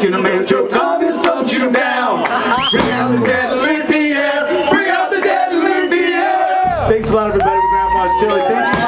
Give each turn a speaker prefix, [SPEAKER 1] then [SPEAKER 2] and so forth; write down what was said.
[SPEAKER 1] blast you to make your gun you down. Bring out the dead the air. Bring out the dead the air. Thanks a lot, everybody, for Chili. Thank you.